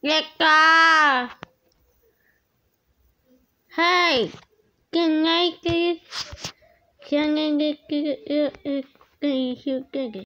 那个嘿给你给你给你给你给你给你给给